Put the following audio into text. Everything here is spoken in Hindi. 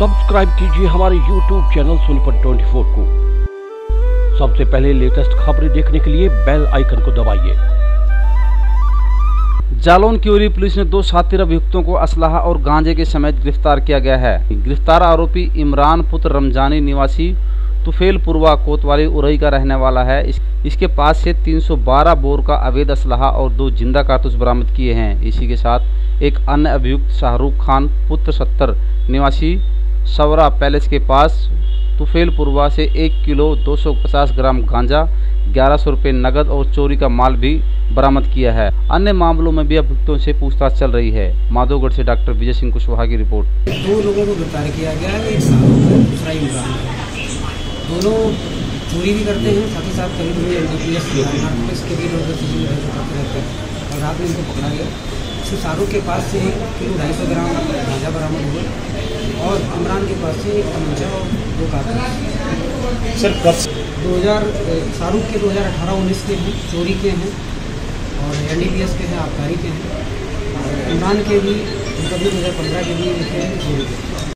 सब्सक्राइब कीजिए हमारे YouTube चैनल सोनीपत 24 को। सबसे पहले लेटेस्ट खबरें देखने के लिए बेल आइकन को दबाइए। जालौन की उरी पुलिस ने दो शातिर अभियुक्तों को असलाहा और गांजे के समेत गिरफ़्तार किया गया है। गिरफ़्तार आरोपी इमरान पुत्र रमजानी निवासी तुफेलपुरवा कोतवाली उरई का रहने वाला है। इस, इसके पास से 312 बोर का अवैध असलाहा और दो ज़िंदा कारतूस बरामद किए हैं। इसी के साथ एक अन्य अभियुक्त शाहरुख खान पुत्र सत्तर निवासी सवरा पैलेस के पास तुफेलपुरवा से एक किलो 250 ग्राम गांजा, ग्यारह सौ रुपये नगद और चोरी का माल भी बरामद किया है। अन्य मामलों में भी अभियुक्तों से पूछताछ चल रही है। माधोगढ़ से डॉक्टर विजय सिंह कुशवाहा की रिपोर्ट। दो लोगों को गिरफ़्तार किया गया है, एक दूसरा दोनों चोरी भी करते हैं, साथ ही साथ कभी कभी N D P S narcotics के भी लोग हैं और रात में इनको पकड़ा गया। इसमें शाहरुख के पास से एक किलो ढाई सौ ग्राम गांजा बरामद हुआ। और इमरान के पास से एक तमंचा और दो कारतूस सर कब दो हज़ार शाहरुख के दो हज़ार अठारह उन्नीस के भी चोरी के हैं और एन डी पी एस के हैं आबकारी के हैं। और इमरान के भी मुकदमे दो हज़ार पंद्रह के भी लिखे हैं चोरी के।